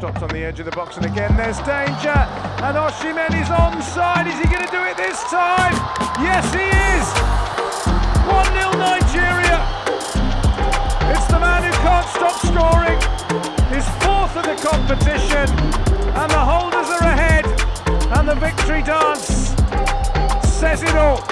stopped on the edge of the box, and again there's danger. And Osimhen is onside. Is he going to do it this time? Yes, he is. 1 0 Nigeria. It's the man who can't stop scoring. His fourth of the competition, and the holders are ahead. And the victory dance says it all.